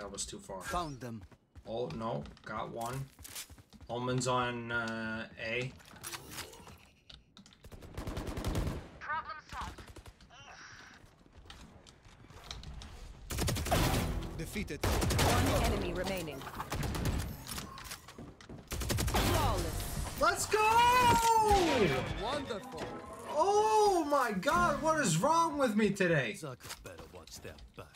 that was too far. Found them. Oh, no. Got one. Almonds on uh, A. Problem solved. Defeated. One enemy remaining. Let's go! Wonderful. Oh my god, what is wrong with me today? Zucker better watch that back.